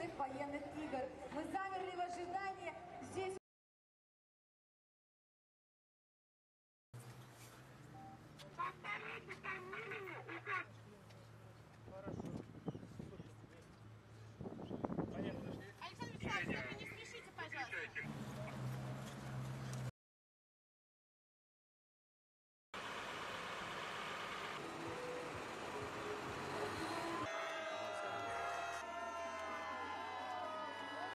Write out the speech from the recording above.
Всемирных военных игр. Мы замерли